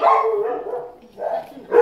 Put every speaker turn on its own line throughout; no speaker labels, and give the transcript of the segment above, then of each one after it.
também. É.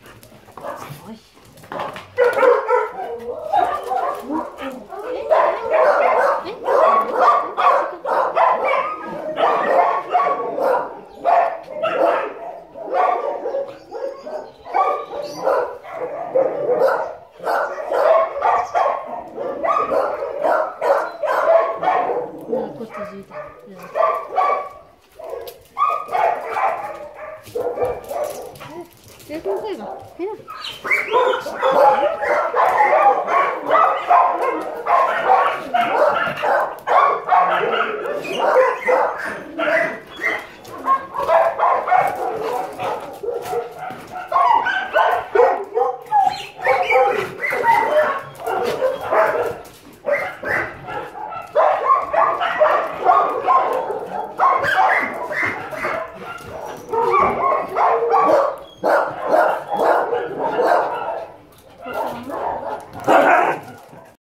こ続いて。え、が。え。